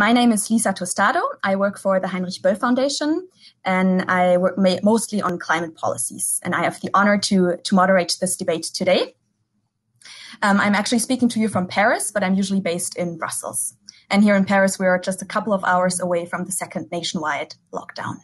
My name is Lisa Tostado. I work for the Heinrich Böll Foundation and I work mostly on climate policies. And I have the honor to, to moderate this debate today. Um, I'm actually speaking to you from Paris, but I'm usually based in Brussels. And here in Paris, we are just a couple of hours away from the second nationwide lockdown.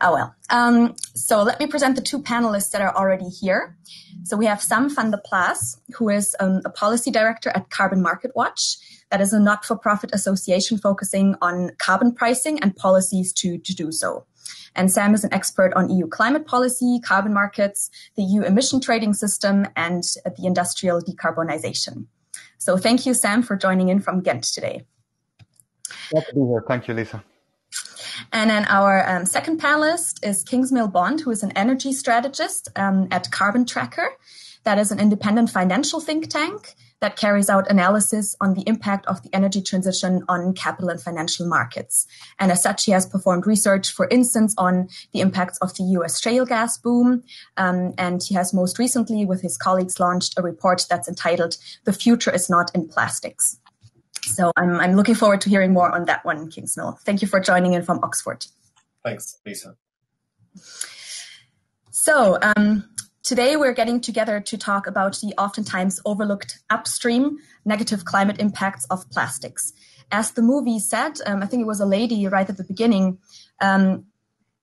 Oh well. Um, so let me present the two panelists that are already here. So we have Sam van den Plas, who is um, a policy director at Carbon Market Watch. That is a not-for-profit association focusing on carbon pricing and policies to, to do so. And Sam is an expert on EU climate policy, carbon markets, the EU emission trading system, and the industrial decarbonization. So thank you, Sam, for joining in from Ghent today. Glad to be here. Thank you, Lisa. And then our um, second panelist is Kingsmill Bond, who is an energy strategist um, at Carbon Tracker. That is an independent financial think tank that carries out analysis on the impact of the energy transition on capital and financial markets. And as such, he has performed research, for instance, on the impacts of the US shale gas boom. Um, and he has most recently, with his colleagues, launched a report that's entitled The Future is Not in Plastics. So I'm, I'm looking forward to hearing more on that one, Kingsmill. Thank you for joining in from Oxford. Thanks, Lisa. So um, today we're getting together to talk about the oftentimes overlooked upstream negative climate impacts of plastics. As the movie said, um, I think it was a lady right at the beginning, um,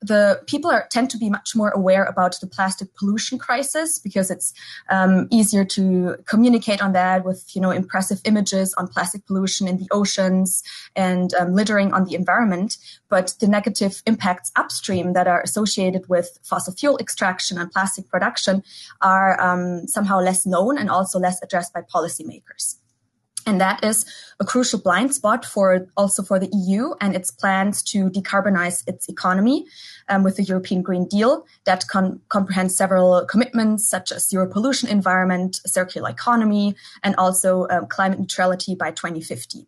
the people are, tend to be much more aware about the plastic pollution crisis because it's um, easier to communicate on that with you know impressive images on plastic pollution in the oceans and um, littering on the environment. But the negative impacts upstream that are associated with fossil fuel extraction and plastic production are um, somehow less known and also less addressed by policymakers. And that is a crucial blind spot for also for the EU and its plans to decarbonize its economy um, with the European Green Deal that con- comprehends several commitments such as zero pollution environment, circular economy, and also um, climate neutrality by 2050.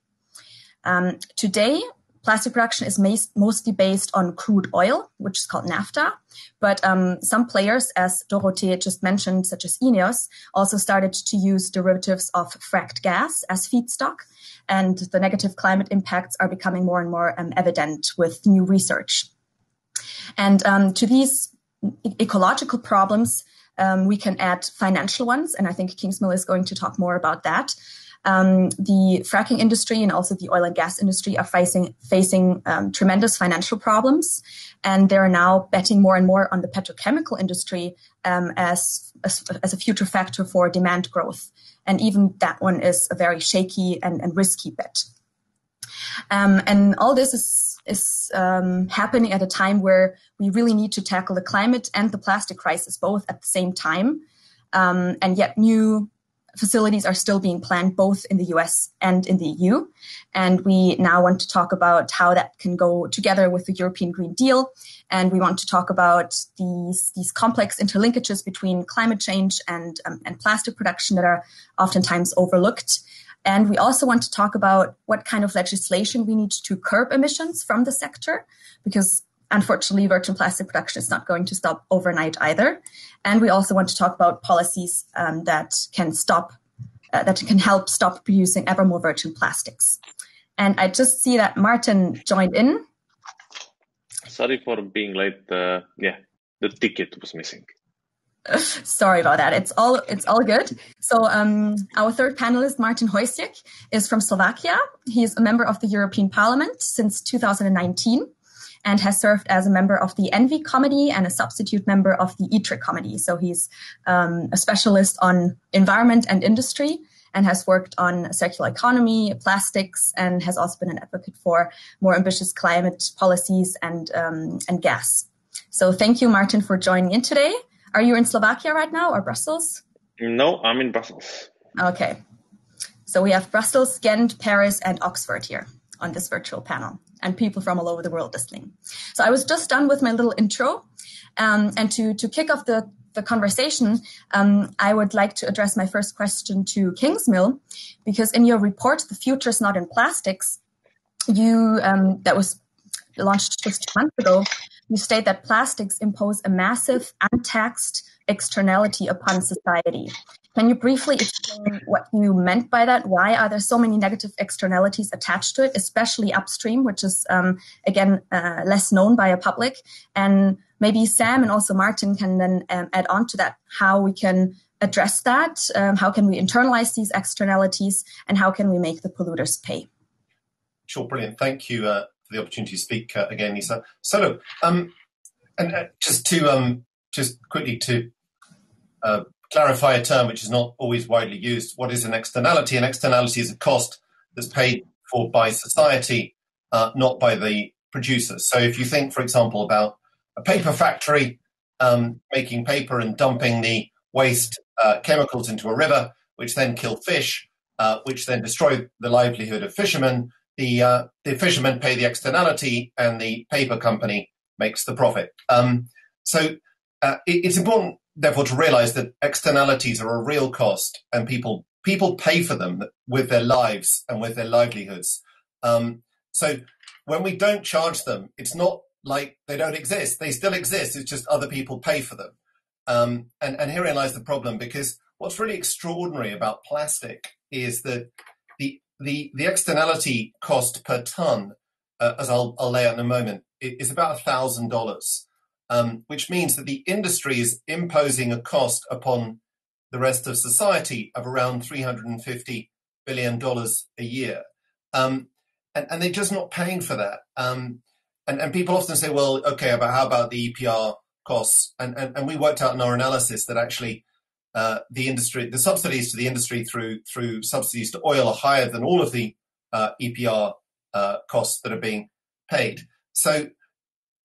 Um, today, Plastic production is mostly based on crude oil, which is called naphtha. But um, some players, as Dorothee just mentioned, such as Ineos, also started to use derivatives of fracked gas as feedstock. And the negative climate impacts are becoming more and more um, evident with new research. And um, to these ecological problems, um, we can add financial ones. And I think Kingsmill is going to talk more about that um, the fracking industry and also the oil and gas industry are facing facing um, tremendous financial problems, and they're now betting more and more on the petrochemical industry um, as, as, as a future factor for demand growth. And even that one is a very shaky and, and risky bet. Um, and all this is is um, happening at a time where we really need to tackle the climate and the plastic crisis both at the same time. Um, and yet new facilities are still being planned both in the US and in the EU. And we now want to talk about how that can go together with the European Green Deal. And we want to talk about these, these complex interlinkages between climate change and, um, and plastic production that are oftentimes overlooked. And we also want to talk about what kind of legislation we need to curb emissions from the sector, because unfortunately, virgin plastic production is not going to stop overnight either. And we also want to talk about policies um, that can stop, uh, that can help stop producing ever more virgin plastics. And I just see that Martin joined in. Sorry for being late. Uh, yeah, the ticket was missing. Sorry about that. It's all it's all good. So um, our third panelist, Martin Hojsík, is from Slovakia. He is a member of the European Parliament since 2019 and has served as a member of the ENVI Committee and a substitute member of the ITRE Committee. So he's um, a specialist on environment and industry and has worked on circular economy, plastics, and has also been an advocate for more ambitious climate policies and um, and gas. So thank you, Martin, for joining in today. Are you in Slovakia right now or Brussels? No, I'm in Brussels. Okay. So we have Brussels, Ghent, Paris, and Oxford here on this virtual panel and people from all over the world listening. So I was just done with my little intro. Um, and to, to kick off the, the conversation, um, I would like to address my first question to Kingsmill, because in your report, The Future is Not in Plastics, you um, that was launched just two months ago, you state that plastics impose a massive untaxed externality upon society. Can you briefly explain what you meant by that? Why are there so many negative externalities attached to it, especially upstream, which is um, again uh, less known by a public? And maybe Sam and also Martin can then um, add on to that how we can address that, um, how can we internalize these externalities, and how can we make the polluters pay? Sure, brilliant. Thank you uh, for the opportunity to speak uh, again, Lisa. So, look, um, and uh, just to um, just quickly to uh, clarify a term which is not always widely used. What is an externality? An externality is a cost that's paid for by society, uh, not by the producers. So if you think, for example, about a paper factory um, making paper and dumping the waste uh, chemicals into a river, which then kill fish, uh, which then destroy the livelihood of fishermen, the, uh, the fishermen pay the externality and the paper company makes the profit. Um, so uh, it, it's important therefore to realize that externalities are a real cost and people people pay for them with their lives and with their livelihoods. Um, so when we don't charge them it's not like they don't exist. They still exist. It's just other people pay for them. Um, and, and herein lies the problem because what's really extraordinary about plastic is that the the, the externality cost per ton uh, as I'll, I'll lay out in a moment is about a thousand dollars which means that the industry is imposing a cost upon the rest of society of around $350 billion a year. Um, and, and, they're just not paying for that. Um, and, and, people often say, well, okay, but how about the EPR costs? And, and, and we worked out in our analysis that actually uh, the industry, the subsidies to the industry through through subsidies to oil are higher than all of the uh, EPR uh, costs that are being paid. So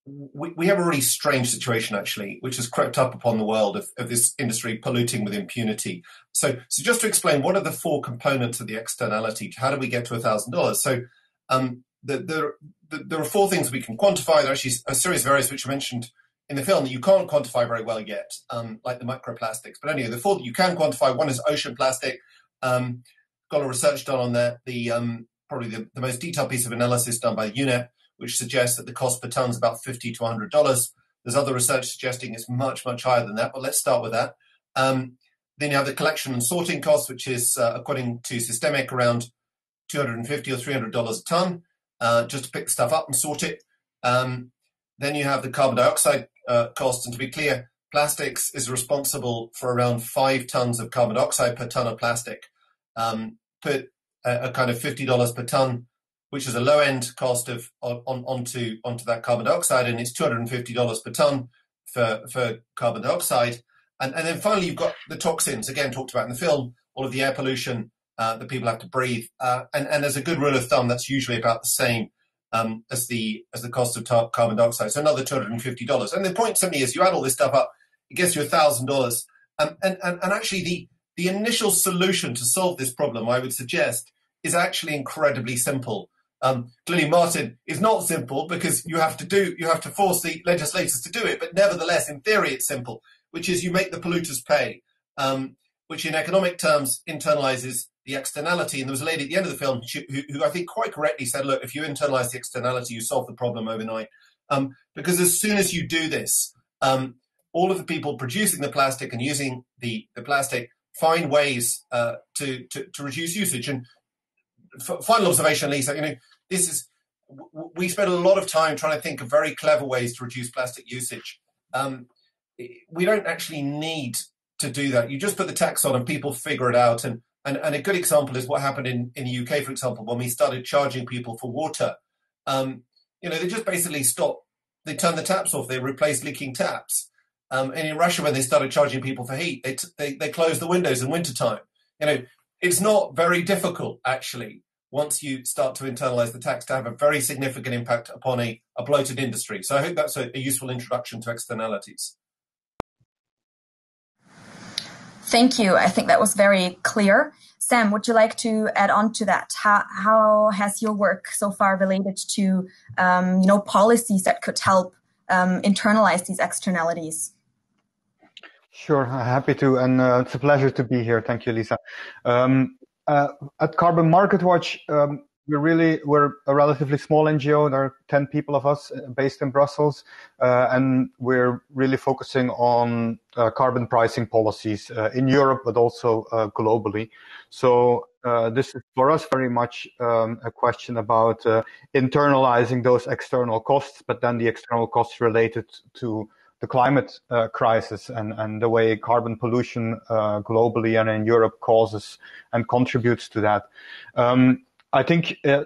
we, we have a really strange situation actually, which has crept up upon the world of, of this industry polluting with impunity. So, so just to explain, what are the four components of the externality? How do we get to a thousand dollars? So, um, the, the, the, there are four things we can quantify. There are actually a series of areas which are mentioned in the film that you can't quantify very well yet, um, like the microplastics. But anyway, the four that you can quantify, one is ocean plastic. Um, got a research done on that. The um, probably the, the, most detailed piece of analysis done by the UNEP which suggests that the cost per ton is about 50 to $100. There's other research suggesting it's much, much higher than that, but let's start with that. Um, then you have the collection and sorting cost, which is, uh, according to SYSTEMIQ, around 250 or $300 a ton, uh, just to pick stuff up and sort it. Um, then you have the carbon dioxide uh, cost, and to be clear, plastics is responsible for around five tons of carbon dioxide per ton of plastic. Um, put a, a, kind of $50 per ton which is a low end cost of on, onto onto that carbon dioxide, and it's two hundred and fifty dollars per ton for for carbon dioxide. And, and then finally, you've got the toxins again talked about in the film, all of the air pollution uh, that people have to breathe. Uh, and and as a good rule of thumb, that's usually about the same um, as the as the cost of tar- carbon dioxide. So another two hundred and fifty dollars. And the point simply is, you add all this stuff up, it gets you thousand dollars. And and and actually, the the initial solution to solve this problem, I would suggest, is actually incredibly simple. Um, clearly, Martin is not simple because you have to do you have to force the legislators to do it. But nevertheless, in theory, it's simple, which is you make the polluters pay, um, which in economic terms internalizes the externality. And there was a lady at the end of the film who, who I think quite correctly said, "Look, if you internalize the externality, you solve the problem overnight." Um, because as soon as you do this, um, all of the people producing the plastic and using the, the plastic find ways uh, to, to, to reduce usage. And final observation, Lisa, you know, this is we spend a lot of time trying to think of very clever ways to reduce plastic usage. Um, we don't actually need to do that. You just put the tax on and people figure it out. And, and, and a good example is what happened in, in the UK, for example, when we started charging people for water. Um, you know, they just basically stopped. They turned the taps off. They replaced leaking taps. Um, and in Russia, when they started charging people for heat, they, t- they, they closed the windows in wintertime. You know, it's not very difficult, actually, once you start to internalize the tax to have a very significant impact upon a, a bloated industry. So I hope that's a, a useful introduction to externalities. Thank you. I think that was very clear. Sam, would you like to add on to that? How, how has your work so far related to, um, you know, policies that could help um, internalize these externalities? Sure, happy to, and uh, it's a pleasure to be here. Thank you, Lisa. Um, uh, at Carbon Market Watch, um, we're really we're a relatively small NGO. There are ten people of us uh, based in Brussels, uh, and we're really focusing on uh, carbon pricing policies uh, in Europe, but also uh, globally. So uh, this is for us very much um, a question about internalizing those external costs, but then the external costs related to the climate crisis and, and the way carbon pollution globally and in Europe causes and contributes to that. Um, I think uh,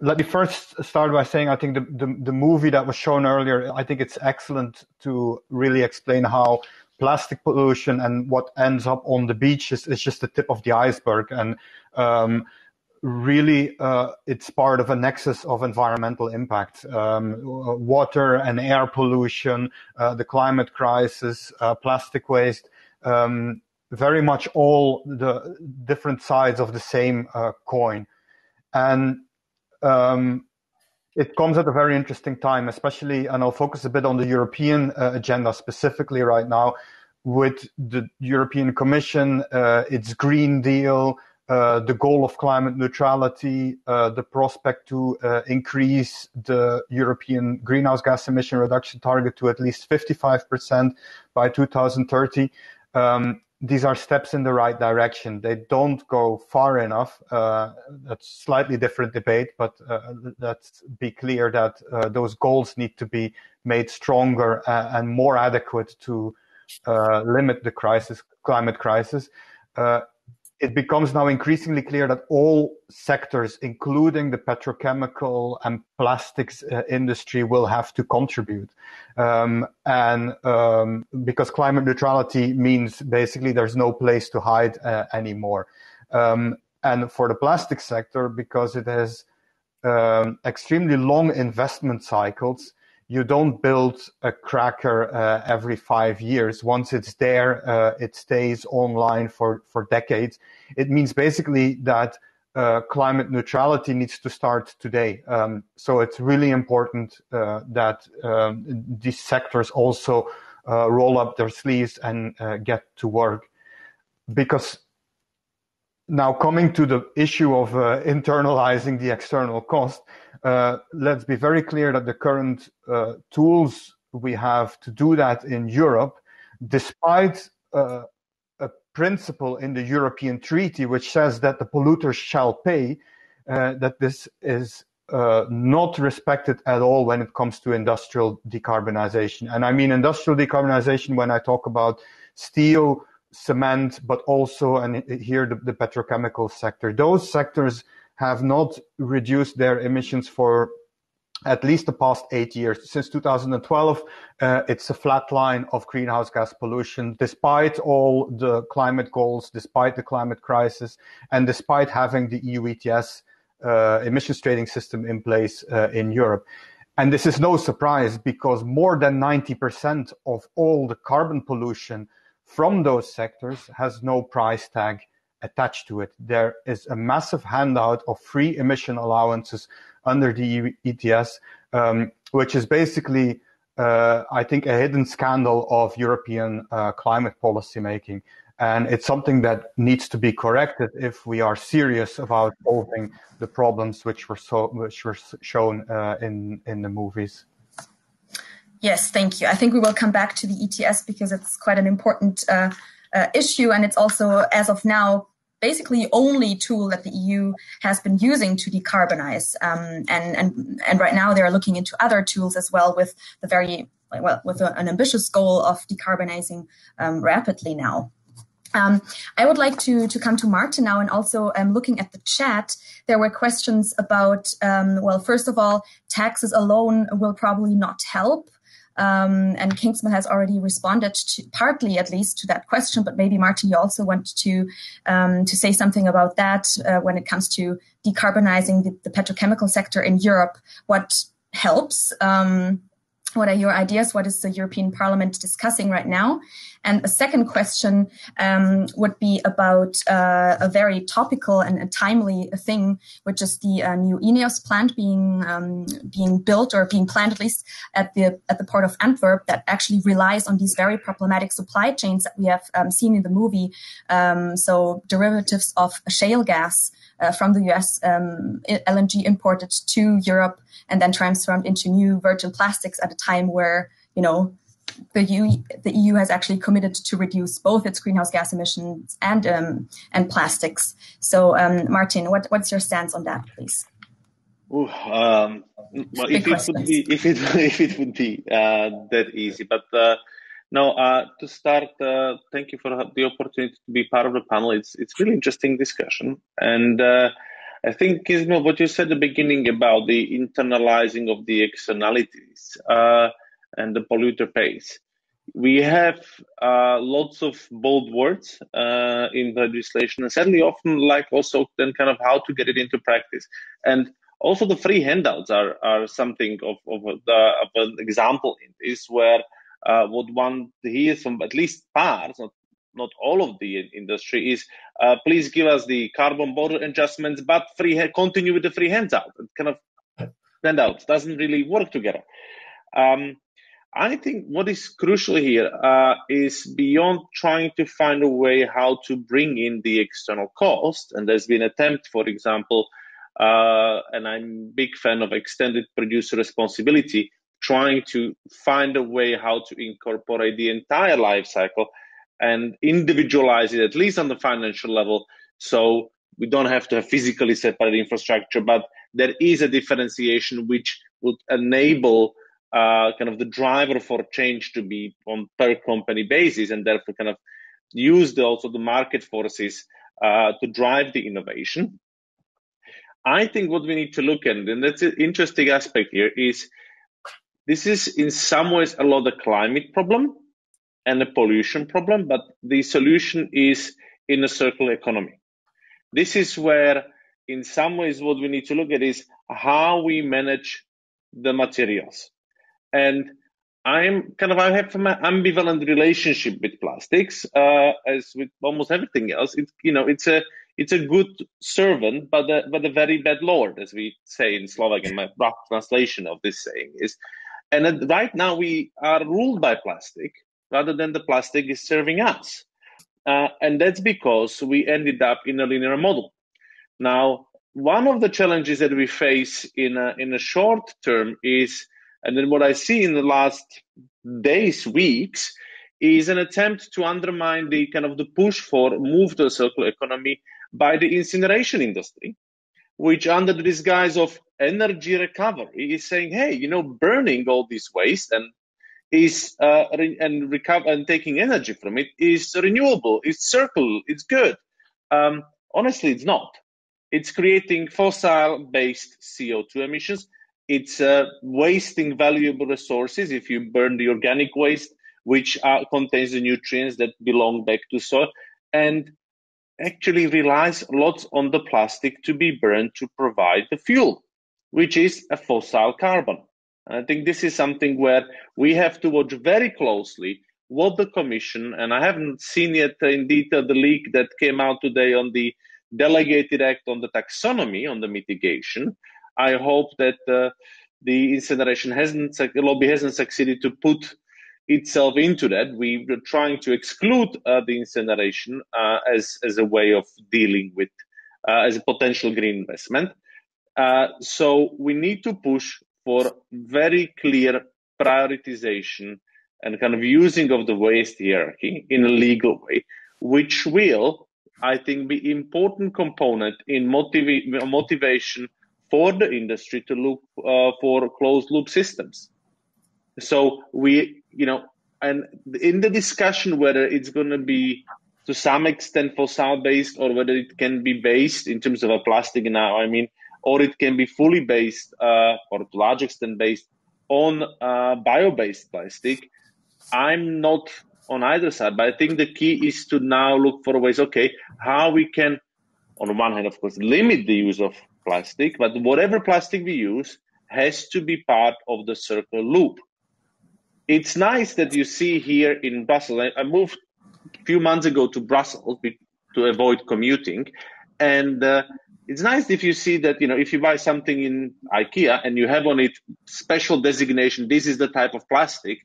let me first start by saying I think the, the, the movie that was shown earlier I think it's excellent to really explain how plastic pollution and what ends up on the beach is, is just the tip of the iceberg and um, really uh, it's part of a nexus of environmental impact. Um, water and air pollution uh, the climate crisis uh, plastic waste um, very much all the different sides of the same uh, coin. And um, it comes at a very interesting time, especially, and I'll focus a bit on the European uh, agenda specifically right now, with the European Commission, uh, its Green Deal, uh, the goal of climate neutrality, uh, the prospect to uh, increase the European greenhouse gas emission reduction target to at least 55% by 2030. Um, these are steps in the right direction. They don't go far enough. Uh, that's slightly different debate, but uh, let's be clear that those goals need to be made stronger and more adequate to limit the crisis, climate crisis. It becomes now increasingly clear that all sectors, including the petrochemical and plastics uh, industry, will have to contribute. Um, and um, because climate neutrality means basically there's no place to hide uh, anymore. Um, and for the plastic sector, because it has um, extremely long investment cycles, you don't build a cracker uh, every five years. Once it's there, uh, it stays online for, for decades. It means basically that uh, climate neutrality needs to start today. Um, so it's really important uh, that um, these sectors also uh, roll up their sleeves and uh, get to work. Because now coming to the issue of internalizing the external cost, uh, let's be very clear that the current uh, tools we have to do that in Europe, despite uh, a principle in the European Treaty which says that the polluters shall pay, uh, that this is uh, not respected at all when it comes to industrial decarbonization. And I mean industrial decarbonization when I talk about steel, cement, but also, and here the, the petrochemical sector. Those sectors have not reduced their emissions for at least the past eight years. Since 2012, uh, it's a flat line of greenhouse gas pollution, despite all the climate goals, despite the climate crisis, and despite having the EU ETS uh, emissions trading system in place uh, in Europe. And this is no surprise because more than 90% of all the carbon pollution from those sectors has no price tag attached to it. There is a massive handout of free emission allowances under the ETS, um, which is basically, uh, I think, a hidden scandal of European uh, climate policy making. And it's something that needs to be corrected if we are serious about solving the problems which were so which were shown uh, in in the movies. Yes, thank you. I think we will come back to the ETS because it's quite an important uh, uh, issue, and it's also, as of now, basically only tool that the EU has been using to decarbonize. Um, and, and, and right now they're looking into other tools as well with the very, well, with a, an ambitious goal of decarbonizing um, rapidly now. Um, I would like to, to come to Martin now and also I'm um, looking at the chat, there were questions about, um, well, first of all, taxes alone will probably not help. Um, and Kingsmill has already responded to, partly, at least, to that question. But maybe Martin, you also want to um, to say something about that uh, when it comes to decarbonizing the, the, petrochemical sector in Europe. What helps? Um, what are your ideas? What is the European Parliament discussing right now? And a second question um, would be about uh, a very topical and a timely thing, which is the uh, new Ineos plant being um, being built or being planned at least at the at the port of Antwerp that actually relies on these very problematic supply chains that we have um, seen in the movie. Um, so derivatives of shale gas. Uh, from the US um, LNG imported to Europe and then transformed into new virgin plastics at a time where you know the EU, the EU has actually committed to reduce both its greenhouse gas emissions and um, and plastics. So, um, Martin, what, what's your stance on that, please? Ooh, um, well, if it, would be, if it if it would be uh, that easy, but uh, no. Uh, to start, uh, thank you for the opportunity to be part of the panel. It's it's really interesting discussion, and uh, I think Kingsmill, what you said at the beginning about the internalizing of the externalities uh, and the polluter pays. We have uh, lots of bold words uh, in legislation, and certainly often like also then kind of how to get it into practice. And also the free handouts are, are something of, of, the, of an example in this where uh, what one hears from at least parts, not, not all of the industry, is uh, please give us the carbon border adjustments, but free continue with the free handout. It kind of handouts doesn't really work together. Um, I think what is crucial here uh, is beyond trying to find a way how to bring in the external cost. And there's been attempt, for example, uh, and I'm a big fan of extended producer responsibility, trying to find a way how to incorporate the entire life cycle and individualize it, at least on the financial level. So we don't have to have physically separate infrastructure, but there is a differentiation which would enable uh, kind of the driver for change to be on per company basis and therefore kind of use the, also the market forces uh, to drive the innovation. I think what we need to look at, and that's an interesting aspect here, is this is in some ways a lot of climate problem and a pollution problem, but the solution is in a circular economy. This is where, in some ways, what we need to look at is how we manage the materials. And I'm kind of I have an ambivalent relationship with plastics, uh, as with almost everything else. It's you know it's a it's a good servant, but a, but a very bad lord, as we say in Slovak. And my rough translation of this saying is, and right now we are ruled by plastic rather than the plastic is serving us, uh, and that's because we ended up in a linear model. Now, one of the challenges that we face in a, in a short term is and then what I see in the last days, weeks, is an attempt to undermine the kind of the push for move to a circular economy by the incineration industry, which under the disguise of energy recovery is saying, hey, you know, burning all this waste and is uh, re- and recover and taking energy from it is renewable, it's circular, it's good. Um, honestly, it's not. It's creating fossil-based CO2 emissions it's uh, wasting valuable resources if you burn the organic waste, which contains the nutrients that belong back to soil, and actually relies lots on the plastic to be burned to provide the fuel, which is a fossil carbon. And I think this is something where we have to watch very closely what the Commission, and I haven't seen yet in detail the leak that came out today on the delegated act on the taxonomy, on the mitigation, I hope that uh, the incineration hasn't, lobby hasn't succeeded to put itself into that. We are trying to exclude uh, the incineration uh, as as a way of dealing with uh, as a potential green investment. Uh, so we need to push for very clear prioritization and kind of using of the waste hierarchy in a legal way, which will, I think, be important component in motiva- motivation for the industry to look uh, for closed loop systems. So we, you know, and in the discussion whether it's going to be to some extent fossil based or whether it can be based in terms of a plastic now, I mean, or it can be fully based uh, or to large extent based on uh, bio based plastic. I'm not on either side, but I think the key is to now look for ways, okay, how we can, on one hand, of course, limit the use of plastic, but whatever plastic we use has to be part of the circle loop. It's nice that you see here in Brussels. I, moved a few months ago to Brussels to avoid commuting, and uh, it's nice if you see that you know if you buy something in IKEA and you have on it special designation. This is the type of plastic.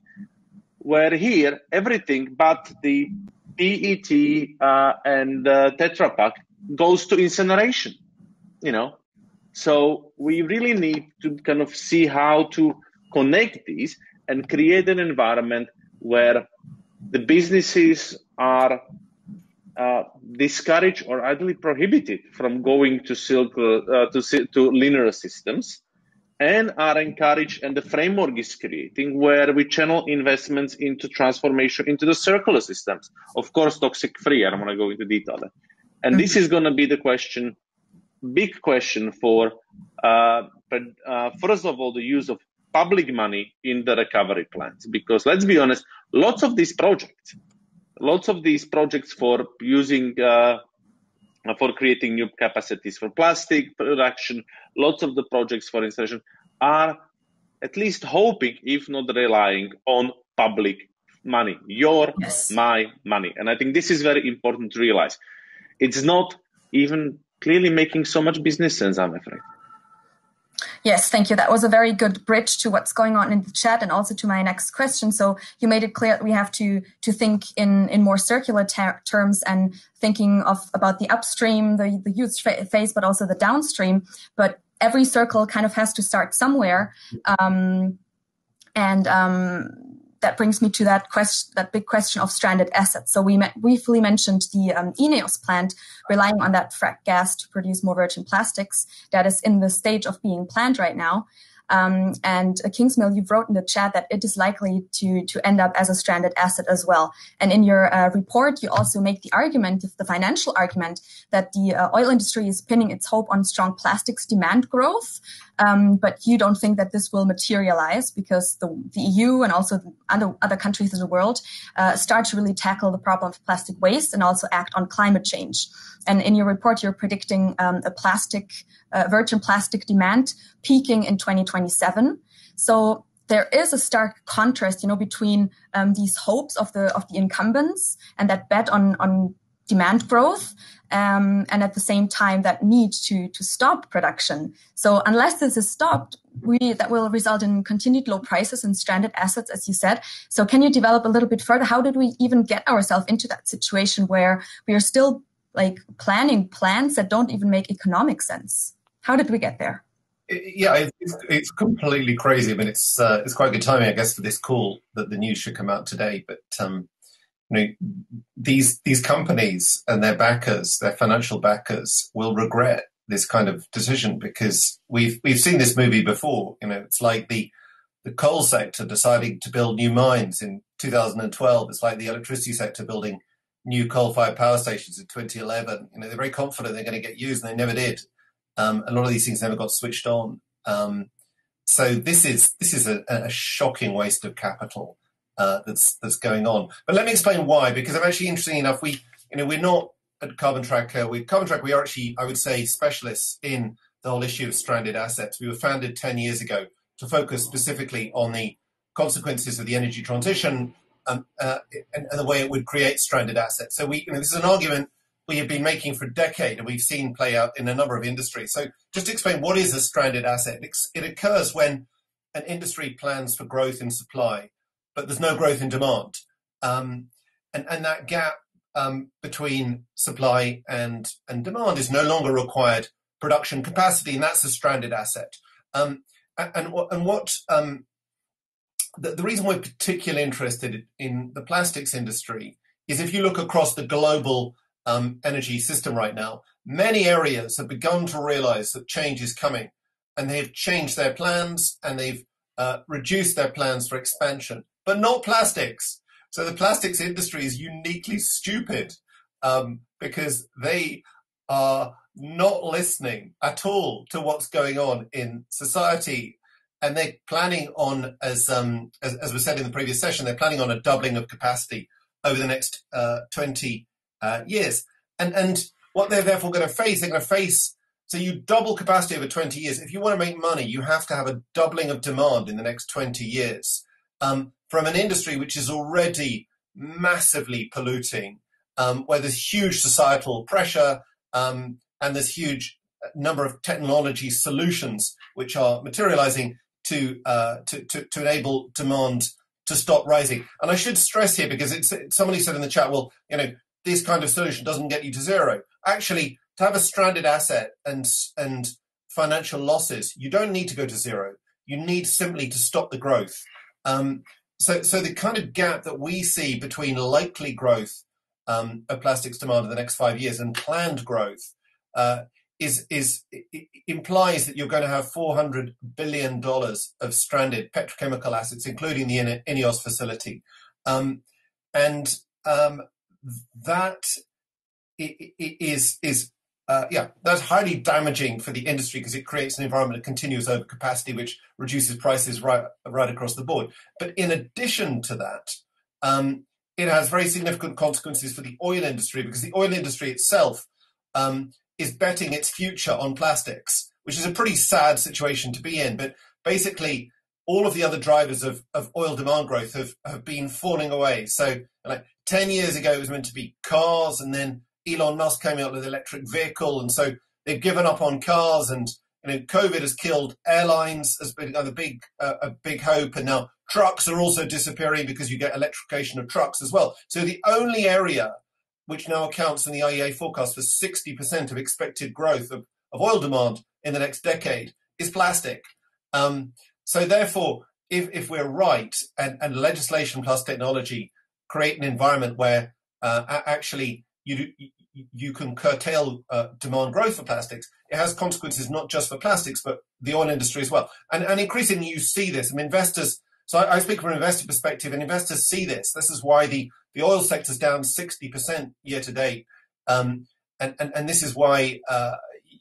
Where here everything but the PET uh, and uh, Tetra Pak goes to incineration. You know, so we really need to kind of see how to connect these and create an environment where the businesses are uh, discouraged or ideally prohibited from going to silk uh, to to linear systems and are encouraged and the framework is creating where we channel investments into transformation into the circular systems. Of course toxic free i don't want to go into detail. And this is going to be the question big question for uh, but, uh, first of all the use of public money in the recovery plans. Because let's be honest lots of these projects lots of these projects for using uh, for creating new capacities for plastic production lots of the projects for installation are at least hoping if not relying on public money your yes. my money. And i think this is very important to realize. It's not even clearly making so much business sense i'm afraid Yes, thank you. That was a very good bridge to what's going on in the chat and also to my next question. So you made it clear that we have to to think in in more circular ter- terms and thinking of about the upstream, the the use phase, but also the downstream. But every circle kind of has to start somewhere. Um, and um, that brings me to that question, that big question of stranded assets. So we briefly mentioned the um, INEOS plant relying on that frack gas to produce more virgin plastics that is in the stage of being planned right now. Um, and uh, Kingsmill, you wrote in the chat that it is likely to to end up as a stranded asset as well. And in your uh, report, you also make the argument, the financial argument, that the uh, oil industry is pinning its hope on strong plastics demand growth, um, but you don't think that this will materialize because the, the EU and also other, other countries in the world uh, start to really tackle the problem of plastic waste and also act on climate change. And in your report, you're predicting um, a plastic, uh, virgin plastic demand peaking in 2027. So there is a stark contrast, you know, between um, these hopes of the of the incumbents and that bet on on demand growth um, and at the same time that need to to stop production. So unless this is stopped, we that will result in continued low prices and stranded assets, as you said. So can you develop a little bit further? How did we even get ourselves into that situation where we are still like planning plans that don't even make economic sense? How did we get there? Yeah, it's, it's completely crazy. I mean, it's uh, it's quite good timing, I guess, for this call that the news should come out today. But um, you know, these these companies and their backers, their financial backers, will regret this kind of decision because we've we've seen this movie before. You know, it's like the the coal sector deciding to build new mines in 2012. It's like the electricity sector building new coal-fired power stations in 2011. You know, they're very confident they're going to get used, and they never did. Um, a lot of these things never got switched on. Um, so this is this is a, a shocking waste of capital uh, that's that's going on. But let me explain why, because I'm actually interesting enough. We you know we're not at Carbon Track. Uh, we Carbon Track. We are actually I would say specialists in the whole issue of stranded assets. We were founded ten years ago to focus specifically on the consequences of the energy transition um, uh, and, and, the way it would create stranded assets. So we you know, this is an argument we have been making for a decade and we've seen play out in a number of industries. So just explain what is a stranded asset, it occurs when an industry plans for growth in supply but there's no growth in demand. Um, and, and that gap um, between supply and, and demand is no longer required production capacity, and that's a stranded asset. Um, and, and, and what um, the, the reason we're particularly interested in the plastics industry is if you look across the global um, energy system right now, many areas have begun to realize that change is coming and they've changed their plans and they've uh, reduced their plans for expansion but not plastics. So the plastics industry is uniquely stupid um, because they are not listening at all to what's going on in society. And they're planning on, as, um, as, as was said in the previous session, they're planning on a doubling of capacity over the next uh, 20 uh, years. And, and what they're therefore going to face, they're going to face so you double capacity over 20 years. If you want to make money, you have to have a doubling of demand in the next 20 years. Um, from an industry which is already massively polluting, um, where there's huge societal pressure um, and there's huge number of technology solutions which are materializing to, uh, to, to, to enable demand to stop rising. And I should stress here because it's somebody said in the chat, well, you know, this kind of solution doesn't get you to zero. Actually, to have a stranded asset and and financial losses, you don't need to go to zero. You need simply to stop the growth. Um, so, so the kind of gap that we see between likely growth um, of plastics demand in the next five years and planned growth uh, is is implies that you're going to have 400 billion dollars of stranded petrochemical assets, including the INEOS facility, um, and um, that is is uh, yeah, that's highly damaging for the industry because it creates an environment of continuous overcapacity, which reduces prices right right across the board. But in addition to that, um, it has very significant consequences for the oil industry because the oil industry itself um, is betting its future on plastics, which is a pretty sad situation to be in. But basically, all of the other drivers of, of oil demand growth have, have been falling away. So, like 10 years ago, it was meant to be cars, and then Elon Musk came out with electric vehicle. And so they've given up on cars, and you know, COVID has killed airlines as been a big, uh, a big hope. And now trucks are also disappearing because you get electrification of trucks as well. So the only area which now accounts in the IEA forecast for 60% of expected growth of, of oil demand in the next decade, is plastic. Um, so therefore, if, if we're right and, and legislation plus technology create an environment where uh, actually you you can curtail uh, demand growth for plastics, it has consequences not just for plastics but the oil industry as well. And, and increasingly, you see this. I mean, investors. So I, I speak from an investor perspective, and investors see this. This is why the the oil sector is down 60% year to date. Um, and, and, and, this is why uh,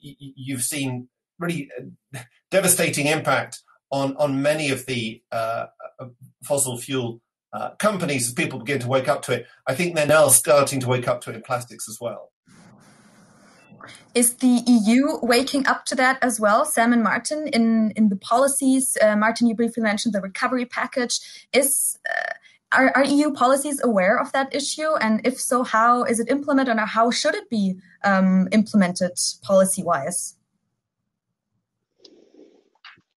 y- you've seen really uh, devastating impact on, on many of the uh, uh, fossil fuel uh, companies as people begin to wake up to it. I think they're now starting to wake up to it in plastics as well. Is the EU waking up to that as well, Sam and Martin, in, in the policies? Uh, Martin, you briefly mentioned the recovery package. Is are, are, EU policies aware of that issue? And if so, how is it implemented or how should it be um, implemented policy wise?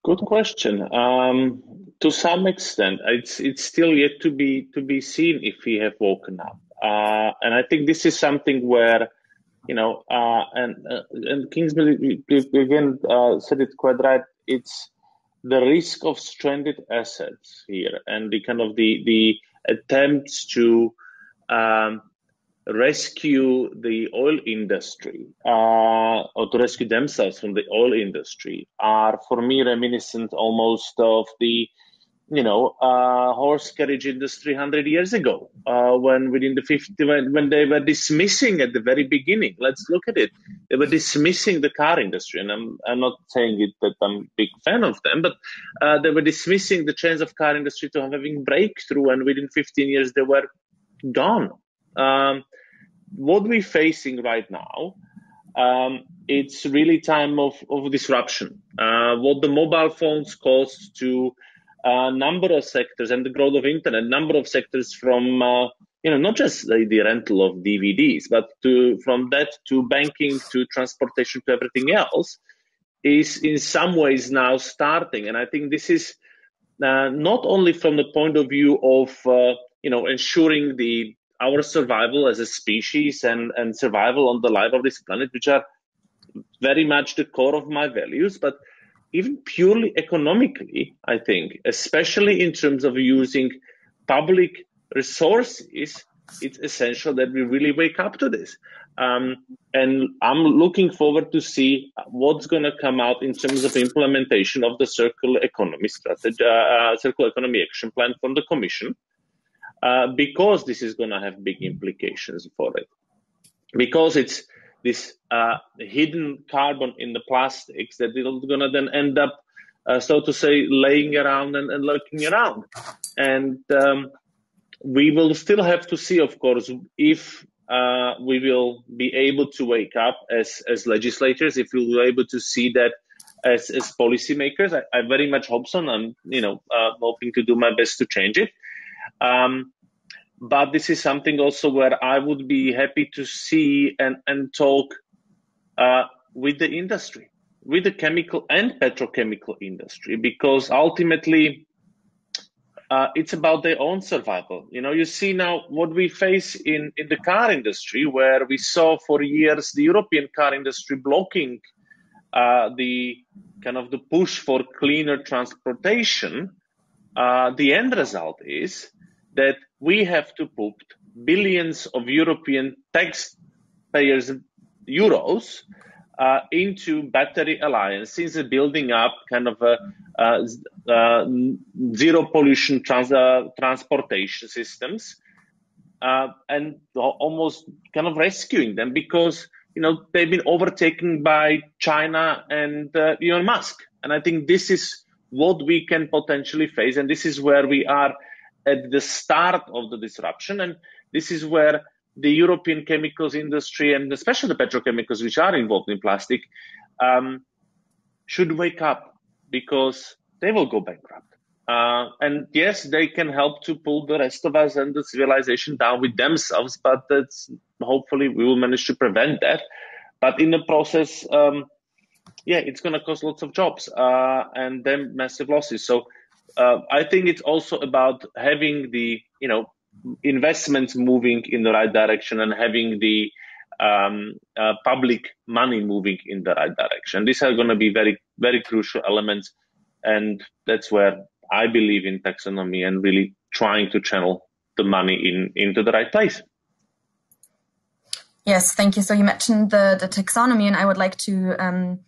Good question. Um, to some extent, it's it's still yet to be to be seen if we have woken up, uh, and I think this is something where, you know, uh, and uh, and again uh, said it quite right. It's the risk of stranded assets here and the kind of the the attempts to um, rescue the oil industry uh, or to rescue themselves from the oil industry are for me reminiscent almost of the you know, uh, horse carriage industry 100 years ago, uh, when within the 50, when, when they were dismissing at the very beginning, let's look at it. They were dismissing the car industry. And I'm, I'm not saying it that I'm a big fan of them, but, uh, they were dismissing the chance of car industry to having breakthrough. And within 15 years, they were gone. Um, what we're facing right now, um, it's really time of, of disruption. Uh, what the mobile phones cost to, a number of sectors and the growth of internet, number of sectors from uh, you know not just the, the, rental of DVDs, but to from that to banking to transportation to everything else is in some ways now starting, and I think this is uh, not only from the point of view of uh, you know ensuring the our survival as a species and and survival on the life of this planet, which are very much the core of my values, but even purely economically, I think, especially in terms of using public resources, it's essential that we really wake up to this. Um, and I'm looking forward to see what's going to come out in terms of implementation of the circular economy strategy, uh, uh, circular economy action plan from the Commission, uh, because this is going to have big implications for it. Because it's this uh, hidden carbon in the plastics that is going to then end up, uh, so to say, laying around and, and lurking around. And um, we will still have to see, of course, if uh, we will be able to wake up as, as legislators, if we'll be able to see that as, as policymakers. I, I very much hope so. I'm, you know, uh, hoping to do my best to change it. Um, but this is something also where I would be happy to see and, and talk uh, with the industry, with the chemical and petrochemical industry, because ultimately uh, it's about their own survival. You know, you see now what we face in, in the car industry, where we saw for years the European car industry blocking uh, the kind of the push for cleaner transportation. Uh, the end result is that we have to put billions of European taxpayers' euros uh, into battery alliances, building up kind of a, a, a zero pollution trans, uh, transportation systems, uh, and almost kind of rescuing them because you know they've been overtaken by China and uh, Elon Musk, and I think this is what we can potentially face, and this is where we are at the start of the disruption. And this is where the European chemicals industry and especially the petrochemicals which are involved in plastic um, should wake up because they will go bankrupt. Uh, and yes, they can help to pull the rest of us and the civilization down with themselves, but that's hopefully we will manage to prevent that. But in the process, um, yeah, it's going to cost lots of jobs uh, and then massive losses. So uh, I think it's also about having the you know investments moving in the right direction and having the um, uh, public money moving in the right direction. These are going to be very very crucial elements, and that's where I believe in taxonomy and really trying to channel the money in into the right place. Yes, thank you. So you mentioned the the taxonomy, and I would like to. Um,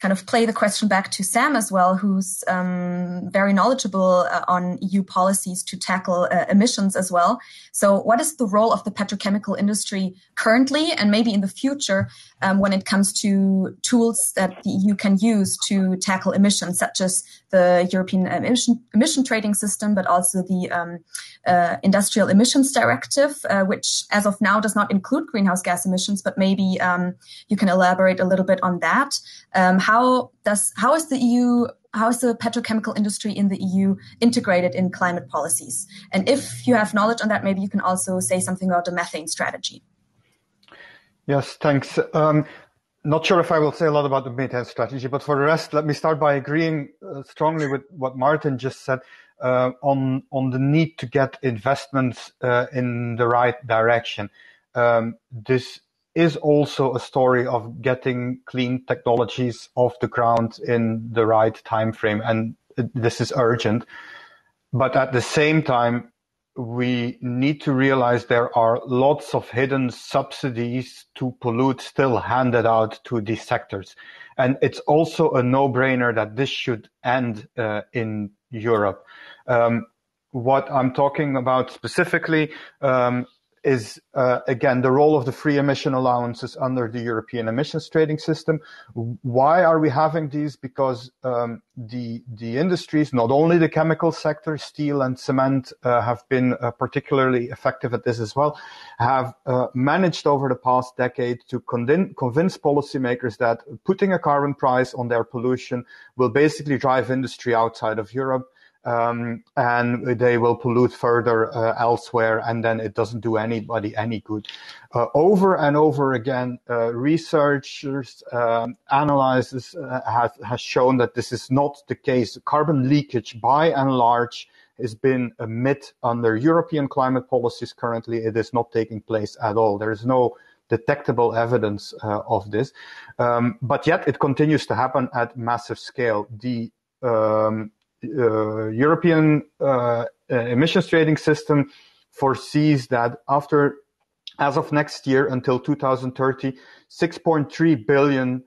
kind of play the question back to Sam as well, who's um, very knowledgeable uh, on EU policies to tackle uh, emissions as well. So, what is the role of the petrochemical industry currently and maybe in the future um, when it comes to tools that EU can use to tackle emissions, such as the European emission, emission trading system, but also the um, uh, Industrial Emissions Directive, uh, which as of now does not include greenhouse gas emissions, but maybe um, you can elaborate a little bit on that. Um, how does how is the EU how is the petrochemical industry in the EU integrated in climate policies? And if you have knowledge on that, maybe you can also say something about the methane strategy. Yes, thanks. Um, not sure if I will say a lot about the methane strategy, but for the rest, let me start by agreeing uh, strongly with what Martin just said uh, on on the need to get investments uh, in the right direction. Um, this is also a story of getting clean technologies off the ground in the right time frame and this is urgent but at the same time we need to realize there are lots of hidden subsidies to pollute still handed out to these sectors. And it's also a no-brainer that this should end uh, in europe. Um, what i'm talking about specifically um, is uh, again the role of the free emission allowances under the European emissions trading system. Why are we having these? Because um, the the industries, not only the chemical sector, steel and cement, uh, have been uh, particularly effective at this as well, have uh, managed over the past decade to convince, convince policymakers that putting a carbon price on their pollution will basically drive industry outside of Europe um, and they will pollute further uh, elsewhere, and then it doesn't do anybody any good. Uh, over and over again, uh, researchers, um, analysis uh, has, has shown that this is not the case. Carbon leakage, by and large, has been a myth under European climate policies. Currently, it is not taking place at all. There is no detectable evidence uh, of this, um, but yet it continues to happen at massive scale. The um, European uh, emissions trading system foresees that after, as of next year until 2030, 6.3 billion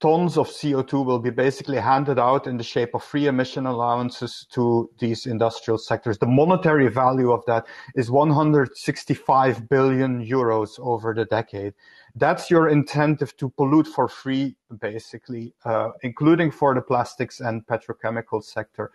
tons of CO2 will be basically handed out in the shape of free emission allowances to these industrial sectors. The monetary value of that is 165 billion euros over the decade that's your incentive to pollute for free, basically, uh, including for the plastics and petrochemical sector.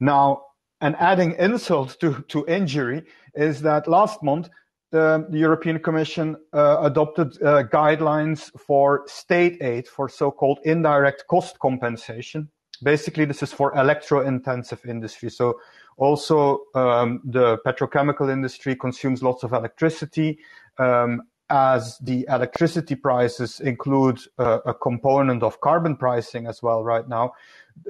Now, and adding insult to, to injury is that last month, the, the European Commission uh, adopted uh, guidelines for state aid for so-called indirect cost compensation. basically, this is for electro-intensive industry. So also um, the petrochemical industry consumes lots of electricity. Um, as the electricity prices include uh, a component of carbon pricing as well right now,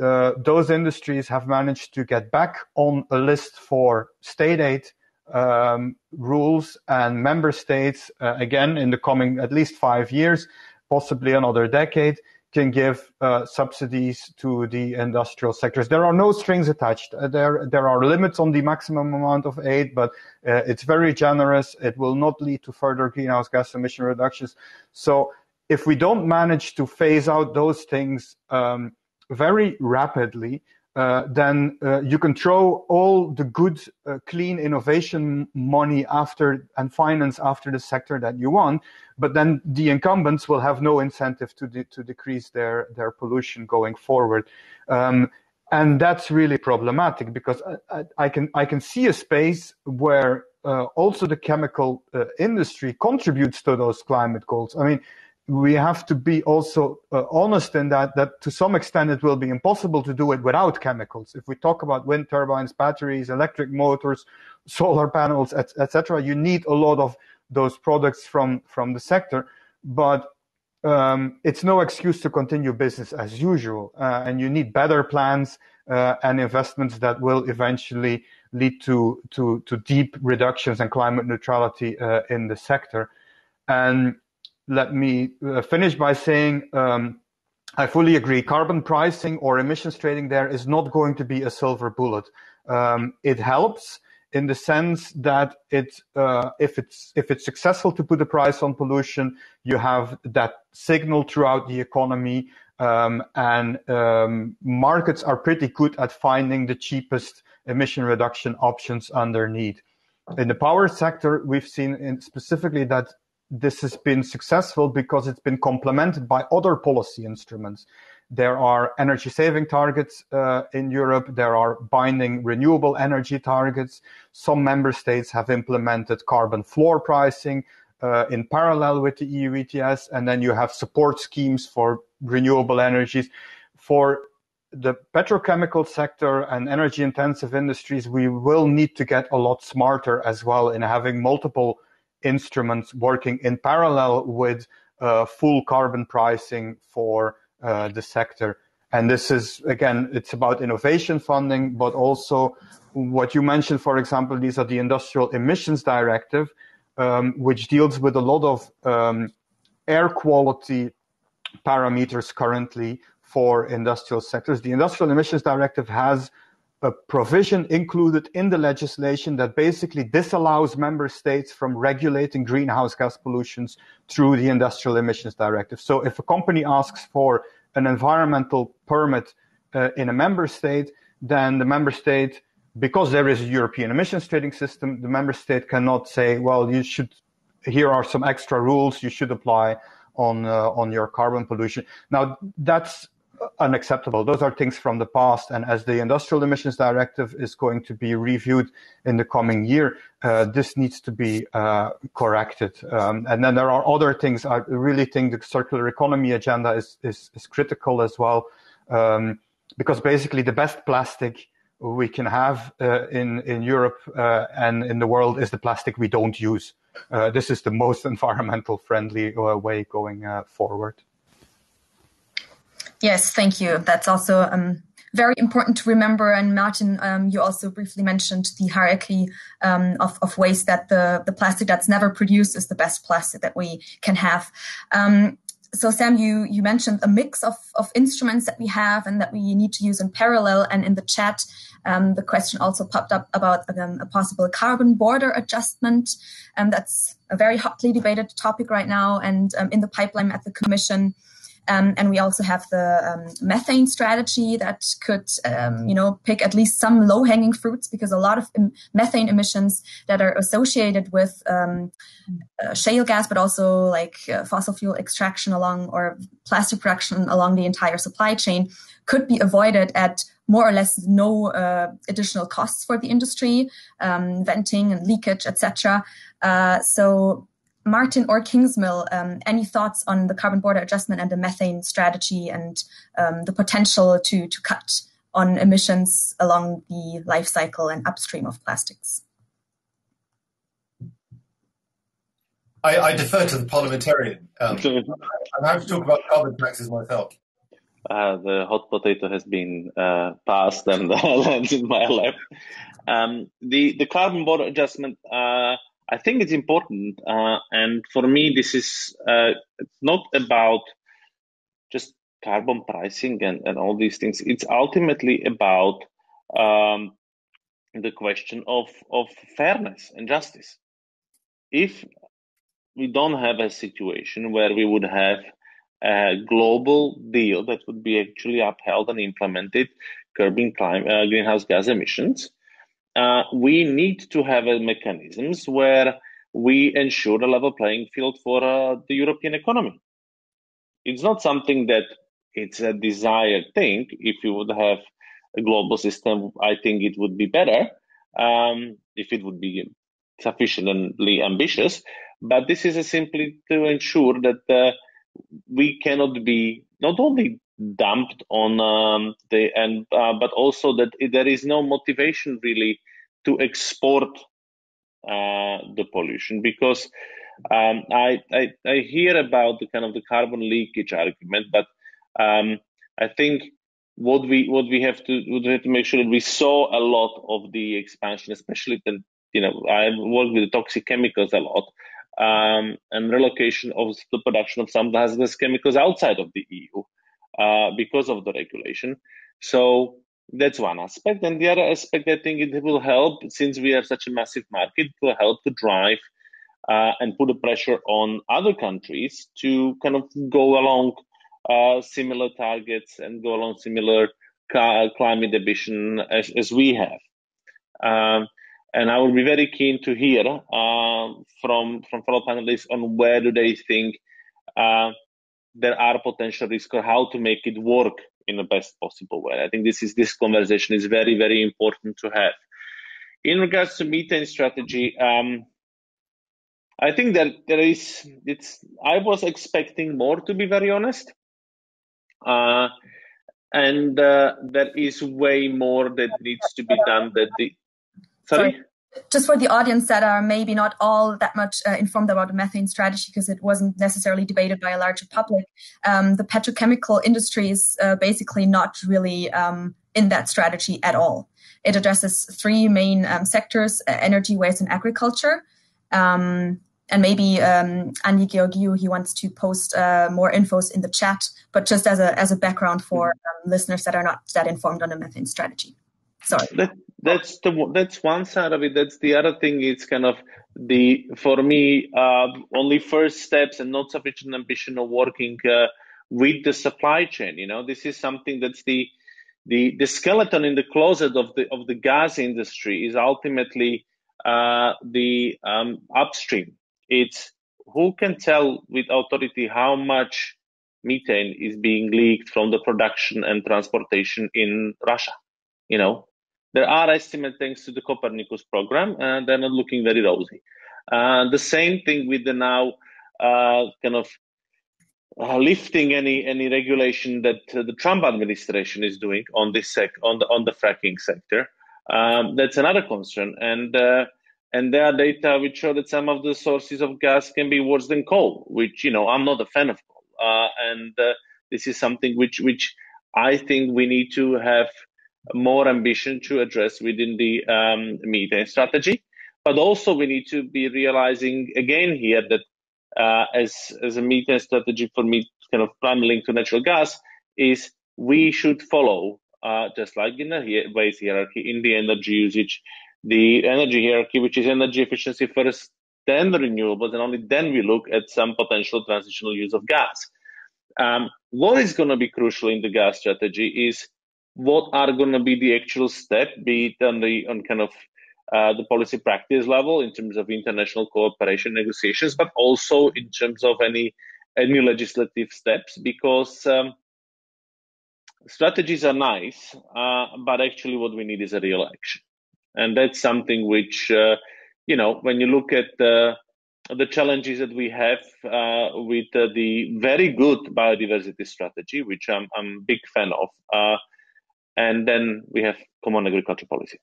uh, those industries have managed to get back on a list for state aid um, rules and member states, uh, again, in the coming at least five years, possibly another decade, can give uh, subsidies to the industrial sectors. There are no strings attached. Uh, there, there are limits on the maximum amount of aid, but uh, it's very generous. It will not lead to further greenhouse gas emission reductions. So if we don't manage to phase out those things um, very rapidly, uh, then uh, you can throw all the good, uh, clean innovation money after and finance after the sector that you want, but then the incumbents will have no incentive to de- to decrease their their pollution going forward. Um, and that's really problematic because I, I, can I can see a space where uh, also the chemical uh, industry contributes to those climate goals. I mean, we have to be also uh, honest in that that to some extent it will be impossible to do it without chemicals. If we talk about wind turbines, batteries, electric motors, solar panels, etc., et you need a lot of those products from from the sector, but um, it's no excuse to continue business as usual, uh, and you need better plans uh, and investments that will eventually lead to to to deep reductions and climate neutrality uh, in the sector, and let me uh, finish by saying um, I fully agree. Carbon pricing or emissions trading there is not going to be a silver bullet. Um, it helps in the sense that it, uh, if it's if it's successful to put a price on pollution, you have that signal throughout the economy, um, and um, markets are pretty good at finding the cheapest emission reduction options underneath. In the power sector, we've seen specifically that this has been successful because it's been complemented by other policy instruments. There are energy saving targets uh, in Europe. There are binding renewable energy targets. Some member states have implemented carbon floor pricing uh, in parallel with the EU ETS. And then you have support schemes for renewable energies. For the petrochemical sector and energy intensive industries, we will need to get a lot smarter as well in having multiple instruments working in parallel with uh, full carbon pricing for uh, the sector. And this is, again, it's about innovation funding, but also what you mentioned, for example, these are the Industrial Emissions Directive, um, which deals with a lot of um, air quality parameters currently for industrial sectors. The Industrial Emissions Directive has a provision included in the legislation that basically disallows member states from regulating greenhouse gas pollutions through the industrial emissions directive. So if a company asks for an environmental permit uh, in a member state, then the member state, because there is a European emissions trading system, the member state cannot say, well, you should, here are some extra rules you should apply on, uh, on your carbon pollution. Now that's unacceptable. Those are things from the past. And as the Industrial Emissions Directive is going to be reviewed in the coming year, uh, this needs to be uh, corrected. Um, and then there are other things. I really think the circular economy agenda is, is, is critical as well, um, because basically the best plastic we can have uh, in, in Europe uh, and in the world is the plastic we don't use. Uh, this is the most environmental friendly uh, way going forward. Yes, thank you. That's also um, very important to remember. And Martin, um, you also briefly mentioned the hierarchy um, of, of waste that the, the plastic that's never produced is the best plastic that we can have. Um, so Sam, you, you mentioned a mix of, of instruments that we have and that we need to use in parallel. And in the chat, um, the question also popped up about um, a possible carbon border adjustment. Um, that's a very hotly debated topic right now and in the pipeline at the Commission. Um, and we also have the um, methane strategy that could, um, you know, pick at least some low hanging fruits because a lot of Im- methane emissions that are associated with um, uh, shale gas, but also like uh, fossil fuel extraction along or plastic production along the entire supply chain could be avoided at more or less no uh, additional costs for the industry, um, venting and leakage, etc. Uh, so Martin or Kingsmill, um, any thoughts on the carbon border adjustment and the methane strategy and um, the potential to, to cut on emissions along the life cycle and upstream of plastics? I, I defer to the parliamentarian. Um, I'm happy to talk about carbon taxes myself. Uh, the hot potato has been uh, passed and lands in my lap. Um, the the carbon border adjustment, uh, I think it's important, uh, and for me, this is uh, not about just carbon pricing and, and all these things. It's ultimately about um, the question of of fairness and justice. If we don't have a situation where we would have a global deal that would be actually upheld and implemented, curbing climate, uh, greenhouse gas emissions. Uh, we need to have mechanisms where we ensure a level playing field for uh, the European economy. It's not something that it's a desired thing. If you would have a global system, I think it would be better um, if it would be sufficiently ambitious. But this is simply to ensure that uh, we cannot be not only dumped on um, the and uh, but also that there is no motivation really to export uh, the pollution because um, I, I, I hear about the kind of the carbon leakage argument, but um, I think what we what we have to we have to make sure that we saw a lot of the expansion, especially the you know I work with the toxic chemicals a lot, um, and relocation of the production of some hazardous chemicals outside of the EU uh, because of the regulation. So that's one aspect. And the other aspect, I think it will help, since we have such a massive market, to help to drive uh, and put a pressure on other countries to kind of go along uh, similar targets and go along similar climate ambition as, as we have. Um, and I would be very keen to hear uh, from from fellow panelists on where do they think uh, there are potential risks or how to make it work in the best possible way. I think this is this conversation is very very important to have. In regards to methane strategy, um, I think that there is it's. I was expecting more, to be very honest. Uh, and uh, there is way more that needs to be done that the Sorry? Sorry? Just for the audience that are maybe not all that much uh, informed about the methane strategy because it wasn't necessarily debated by a larger public, um, the petrochemical industry is uh, basically not really um, in that strategy at all. It addresses three main um, sectors uh, energy, waste, and agriculture. Um, and maybe um, Andy Georgiou, he wants to post uh, more infos in the chat, but just as a, as a background for um, listeners that are not that informed on the methane strategy. Sorry. That's the that's one side of it. That's the other thing. It's kind of the for me uh, only first steps and not sufficient ambition of working uh, with the supply chain. You know, this is something that's the the the skeleton in the closet of the of the gas industry is ultimately uh, the um, upstream. It's who can tell with authority how much methane is being leaked from the production and transportation in Russia. You know, there are estimates thanks to the Copernicus program, and they're not looking very rosy. Uh, the same thing with the now uh, kind of uh, lifting any any regulation that uh, the Trump administration is doing on this sec on the on the fracking sector. Um, that's another concern, and uh, and there are data which show that some of the sources of gas can be worse than coal, which you know I'm not a fan of coal, uh, and this is something which which I think we need to have more ambition to address within the um, methane strategy. But also, we need to be realizing again here that uh, as as a methane strategy for me, kind of link to natural gas is we should follow uh, just like in the waste hierarchy in the energy usage, the energy hierarchy, which is energy efficiency first, then the renewables, and only then we look at some potential transitional use of gas. Um, what is going to be crucial in the gas strategy is what are going to be the actual step, be it on the on kind of uh, the policy practice level in terms of international cooperation negotiations, but also in terms of any any legislative steps, because um, strategies are nice, uh, but actually what we need is a real action, and that's something which uh, you know when you look at the the challenges that we have uh, with uh, the very good biodiversity strategy, which I'm, I'm a big fan of. And then we have common agriculture policy.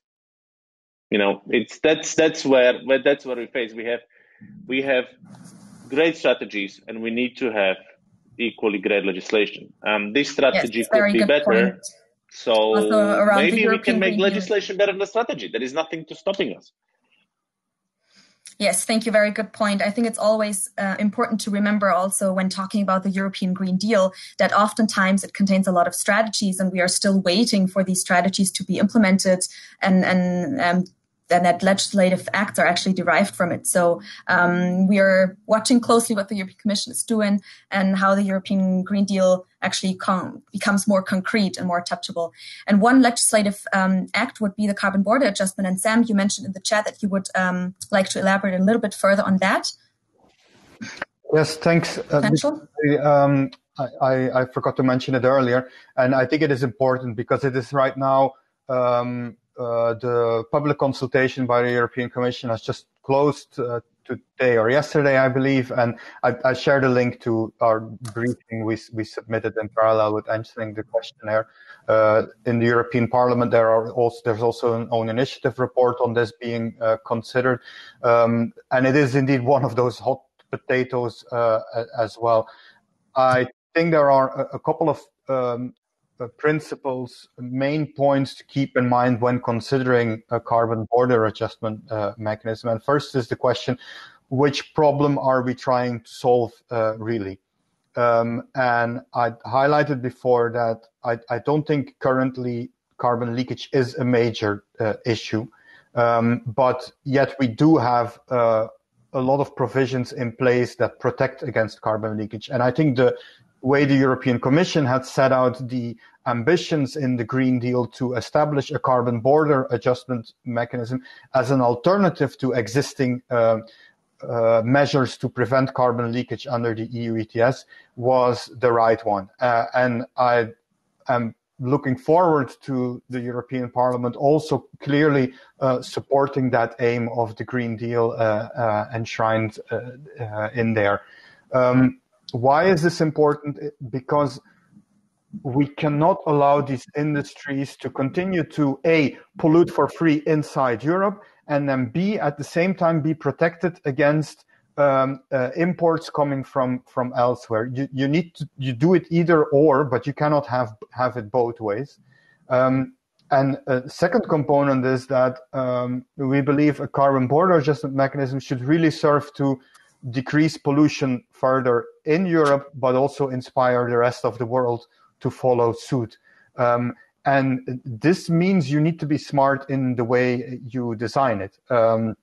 You know, it's that's that's where, where that's where we face. We have we have great strategies, and we need to have equally great legislation. Um, this strategy yes, could be better. Point. So maybe we can make legislation better than the strategy. There is nothing to stopping us. Yes, thank you. Very good point. I think it's always uh, important to remember also when talking about the European Green Deal that oftentimes it contains a lot of strategies and we are still waiting for these strategies to be implemented and, and um, and that legislative acts are actually derived from it. So um, we are watching closely what the European Commission is doing and how the European Green Deal actually com- becomes more concrete and more touchable. And one legislative um, act would be the carbon border adjustment. And Sam, you mentioned in the chat that you would um, like to elaborate a little bit further on that. Yes, thanks. Uh, um, I, I, forgot to mention it earlier, and I think it is important because it is right now um, the public consultation by the European Commission has just closed uh, today or yesterday, I believe, and I, I, shared a link to our briefing we, we submitted in parallel with answering the questionnaire. Uh, in the European Parliament, there are also there's also an own initiative report on this being uh, considered, um, and it is indeed one of those hot potatoes uh, as well. I think there are a, a couple of um, uh, principles, main points to keep in mind when considering a carbon border adjustment uh, mechanism. And first is the question, which problem are we trying to solve uh, really? Um, and I highlighted before that I, I, don't think currently carbon leakage is a major uh, issue, um, but yet we do have uh, a lot of provisions in place that protect against carbon leakage. And I think the way the European Commission had set out the ambitions in the Green Deal to establish a carbon border adjustment mechanism as an alternative to existing uh, uh, measures to prevent carbon leakage under the EU ETS was the right one. Uh, and I am looking forward to the European Parliament also clearly uh, supporting that aim of the Green Deal uh, uh, enshrined in there. Um, why is this important? Because we cannot allow these industries to continue to a pollute for free inside Europe and then b at the same time be protected against um, uh, imports coming from from elsewhere. You you need to you do it either or, but you cannot have have it both ways. Um, and a second component is that um, we believe a carbon border adjustment mechanism should really serve to decrease pollution further in Europe, but also inspire the rest of the world to follow suit. Um, and this means you need to be smart in the way you design it. Um,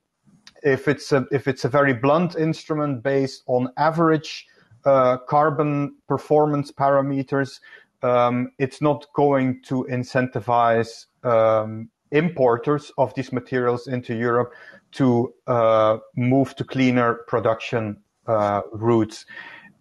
if it's a if it's a very blunt instrument based on average uh, carbon performance parameters, um, it's not going to incentivize um, importers of these materials into Europe to uh, move to cleaner production uh, routes.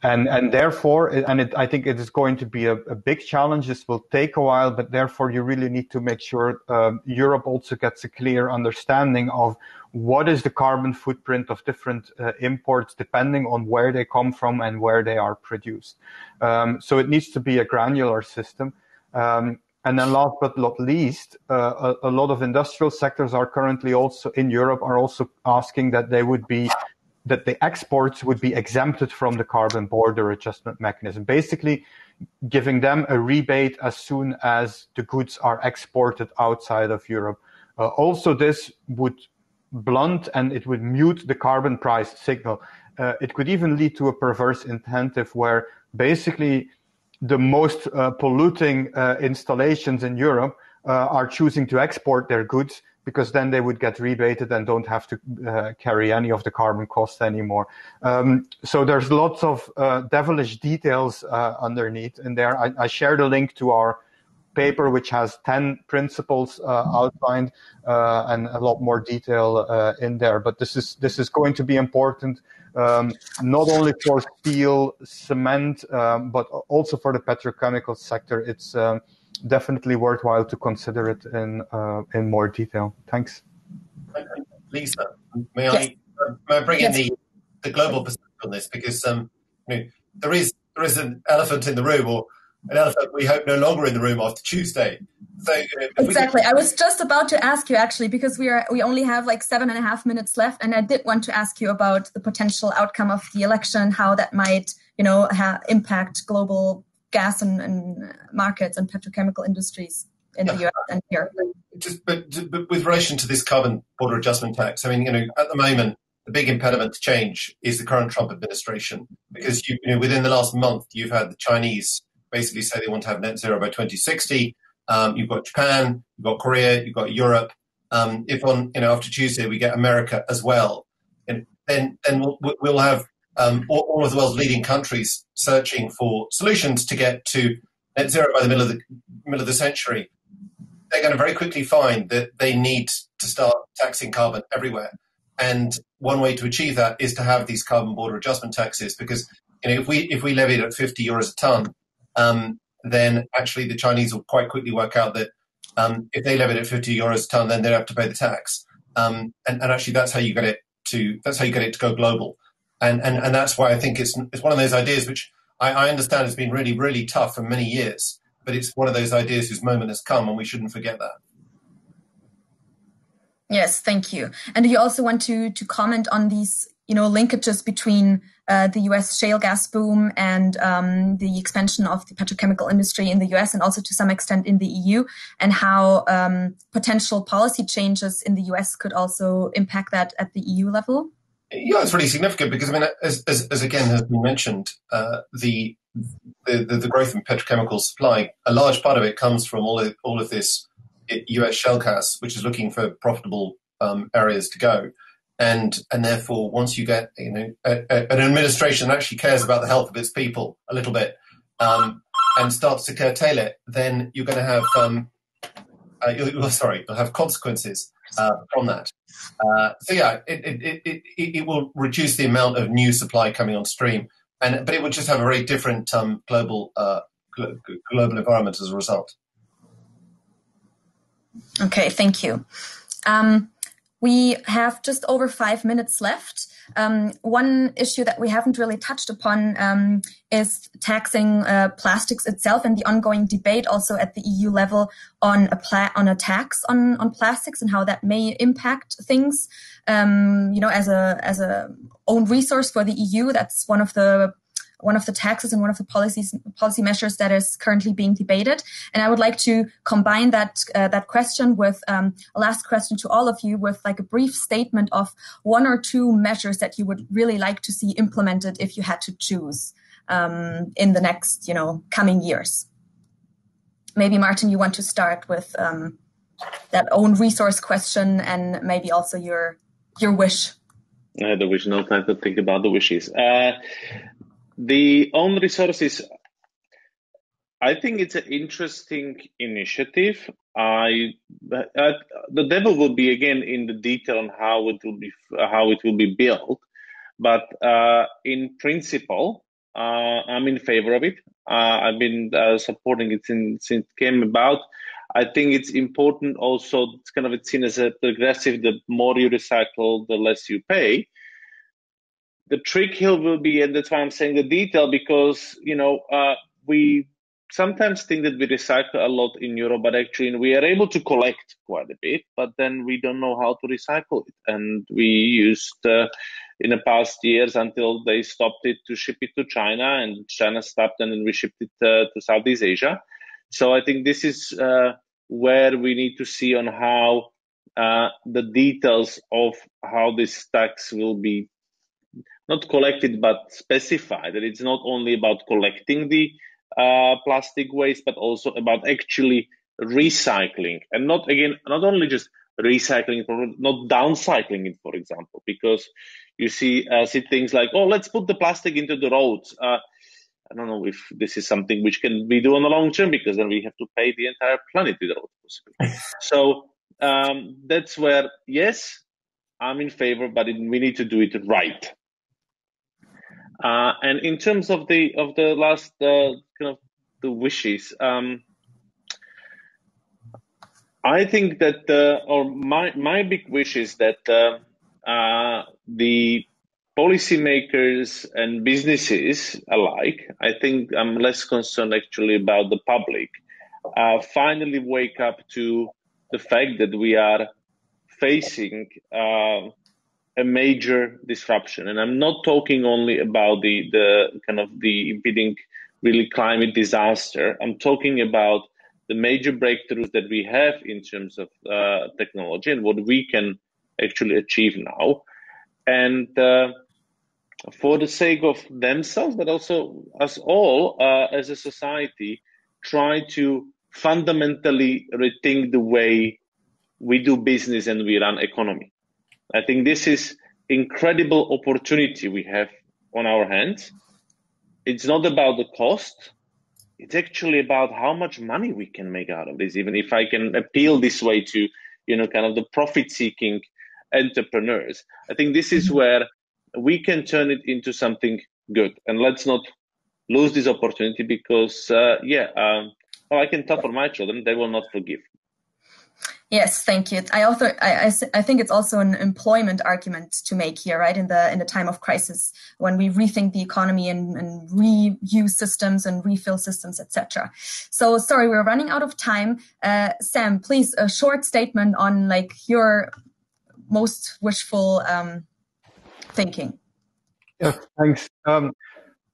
And, and therefore, and it, I think it is going to be a, a, big challenge. This will take a while, but therefore you really need to make sure um, Europe also gets a clear understanding of what is the carbon footprint of different uh, imports depending on where they come from and where they are produced. Um, so it needs to be a granular system. Um, and then last but not least, uh, a, a, lot of industrial sectors are currently also in Europe are also asking that they would be that the exports would be exempted from the carbon border adjustment mechanism, basically giving them a rebate as soon as the goods are exported outside of Europe. Uh, also, this would blunt and it would mute the carbon price signal. Uh, it could even lead to a perverse incentive where basically the most uh, polluting uh, installations in Europe uh, are choosing to export their goods because then they would get rebated and don't have to uh, carry any of the carbon costs anymore. Um, so there's lots of uh, devilish details uh, underneath in there. I, I, shared a link to our paper, which has 10 principles outlined and a lot more detail in there. But this is this is going to be important um, not only for steel, cement, um, but also for the petrochemical sector. It's um, definitely worthwhile to consider it in uh, in more detail. Thanks. Lisa, may I, may I bring yes. in the the global perspective on this because um, you know, there is there is an elephant in the room, or an elephant we hope no longer in the room after Tuesday. So you know, exactly, I was just about to ask you actually because we are we only have like seven and a half minutes left, and I did want to ask you about the potential outcome of the election, how that might you know ha- impact global gas and, and markets and petrochemical industries in the US and here. Just, but, but, with relation to this carbon border adjustment tax, I mean, you know, at the moment, the big impediment to change is the current Trump administration because you, you know, within the last month, you've had the Chinese basically say they want to have net zero by 2060. Um, you've got Japan, you've got Korea, you've got Europe. Um, if on, you know, after Tuesday we get America as well, and then then we'll, we'll have um, all, all, of the world's leading countries searching for solutions to get to net zero by the middle of the middle of the century. They're going to very quickly find that they need to start taxing carbon everywhere. And one way to achieve that is to have these carbon border adjustment taxes, because you know if we if we levy it at 50 euros a ton, um, then actually the Chinese will quite quickly work out that um, if they levy it at 50 euros a ton, then they have to pay the tax. Um, and, and, actually, that's how you get it to that's how you get it to go global and and and that's why I think it's it's one of those ideas which I, I understand has been really really tough for many years, but it's one of those ideas whose moment has come, and we shouldn't forget that. Yes, thank you. And do you also want to to comment on these you know linkages between uh, the U.S. shale gas boom and um, the expansion of the petrochemical industry in the U.S. and also to some extent in the EU, and how um, potential policy changes in the U.S. could also impact that at the EU level? Yeah, it's really significant because I mean, as, as, as again has been mentioned, uh, the, the, the growth in petrochemical supply, a large part of it comes from all of, all of this U.S. shale gas, which is looking for profitable um, areas to go, and and therefore, once you get you know a, a, an administration that actually cares about the health of its people a little bit um, and starts to curtail it, then you're going to have um, uh, you'll, sorry, you'll have consequences uh, from that. Uh, so yeah, it, it, it, it, will reduce the amount of new supply coming on stream, and but it would just have a very different um, global uh, global environment as a result. Okay, thank you. Um, we have just over five minutes left. Um, one issue that we haven't really touched upon um, is taxing uh, plastics itself and the ongoing debate also at the EU level on a pla- on a tax on on plastics and how that may impact things. Um, you know, as a as a own resource for the EU, that's one of the one of the taxes and one of the policies policy measures that is currently being debated. And I would like to combine that uh, that question with um, a last question to all of you, with like a brief statement of one or two measures that you would really like to see implemented if you had to choose um, in the next, you know, coming years. Maybe Martin, you want to start with um, that own resource question, and maybe also your your wish. Had the wish, no time to think about the wishes. Uh, the own resources, I think it's an interesting initiative. I, uh, the devil will be again in the detail on how it will be how it will be built, but uh, in principle, uh, I'm in favor of it. Uh, I've been uh, supporting it since, since it came about. I think it's important also. It's kind of it's seen as a progressive. The more you recycle, the less you pay the trick here will be, and that's why I'm saying the detail, because you know uh, we sometimes think that we recycle a lot in Europe, but actually we are able to collect quite a bit, but then we don't know how to recycle it, and we used. Uh, in the past years, until they stopped it to ship it to China, and China stopped, and then we shipped it uh, to Southeast Asia. So I think this is uh, where we need to see on how uh, the details of how this tax will be not collected but specified that it's not only about collecting the uh, plastic waste but also about actually recycling and not again not only just recycling not downcycling it for example because you see uh, see things like oh let's put the plastic into the roads uh, I don't know if this is something which can be done on the long term because then we have to pay the entire planet with road possibly. so um, that's where yes, I'm in favor, but it, we need to do it right. Uh, and in terms of the of the last uh, kind of the wishes, um, I think that uh, or my my big wish is that uh, uh, the policymakers and businesses alike, I think I'm less concerned actually about the public, uh, finally wake up to the fact that we are facing a major disruption. And I'm not talking only about the, the kind of the impending really climate disaster. I'm talking about the major breakthroughs that we have in terms of uh, technology and what we can actually achieve now. And uh, for the sake of themselves, but also us all uh, as a society, try to fundamentally rethink the way we do business and we run economy. I think this is incredible opportunity we have on our hands. It's not about the cost. It's actually about how much money we can make out of this. Even if I can appeal this way to, you know, kind of the profit seeking entrepreneurs, I think this is where we can turn it into something good. And let's not lose this opportunity because, uh, yeah, um, well, I can talk for my children; they will not forgive. Yes, thank you. I also I, I, I, think it's also an employment argument to make here, right? In the in the time of crisis, when we rethink the economy and, and reuse systems and refill systems, etc. So sorry, we're running out of time. Uh, Sam, please a short statement on like your most wishful um, thinking. Yes, thanks. Um,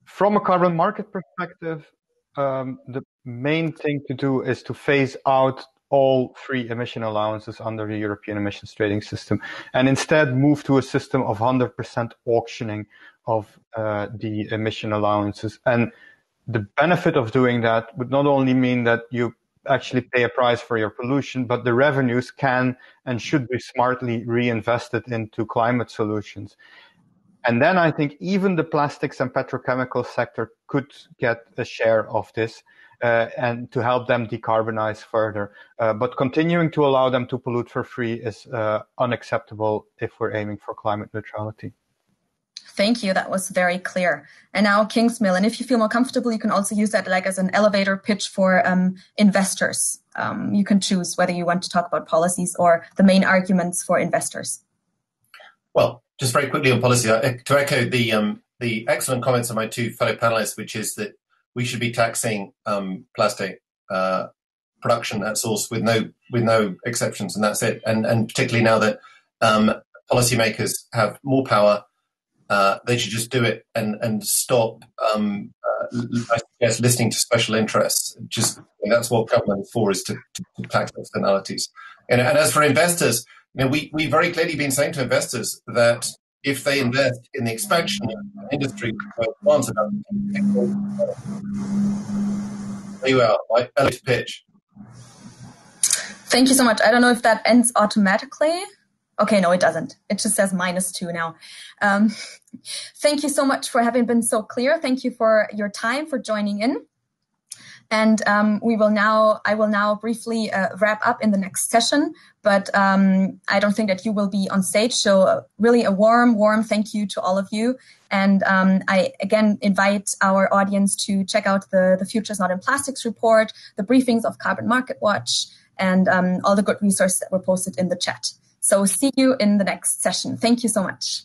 from a carbon market perspective, um, the main thing to do is to phase out all free emission allowances under the European emissions trading system and instead move to a system of 100% auctioning of uh, the emission allowances. And the benefit of doing that would not only mean that you actually pay a price for your pollution, but the revenues can and should be smartly reinvested into climate solutions. And then I think even the plastics and petrochemical sector could get a share of this uh, and to help them decarbonize further. Uh, but continuing to allow them to pollute for free is uh, unacceptable if we're aiming for climate neutrality. Thank you. That was very clear. And now Kingsmill. And if you feel more comfortable, you can also use that like as an elevator pitch for um, investors. Um, you can choose whether you want to talk about policies or the main arguments for investors. Well, just very quickly on policy, uh, to echo the um, the excellent comments of my two fellow panelists, which is that we should be taxing um, plastic uh, production at source with no with no exceptions, and that's it. And and particularly now that um, policymakers have more power, uh, they should just do it and and stop. Um, uh, I guess listening to special interests. Just that's what government is for, is to, to, tax externalities. And, and as for investors, you know, we, we've very clearly been saying to investors that if they invest in the expansion of industry plants about are, my elevator pitch. Thank you so much. I don't know if that ends automatically. Okay, no, it doesn't. It just says minus two now. Um, thank you so much for having been so clear. Thank you for your time, for joining in. And um, we will now, I will now briefly uh, wrap up in the next session, but um, I don't think that you will be on stage. So uh, really a warm, warm thank you to all of you. And um, I again invite our audience to check out the, the Futures Not in Plastics report, the briefings of Carbon Market Watch, and um, all the good resources that were posted in the chat. So see you in the next session. Thank you so much.